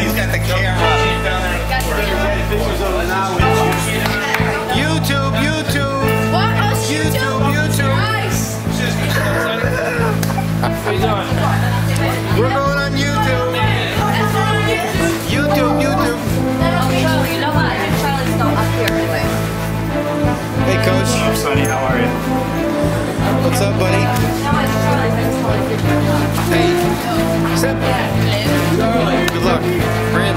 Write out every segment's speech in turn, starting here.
he's got the camera.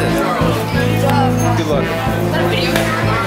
Good luck.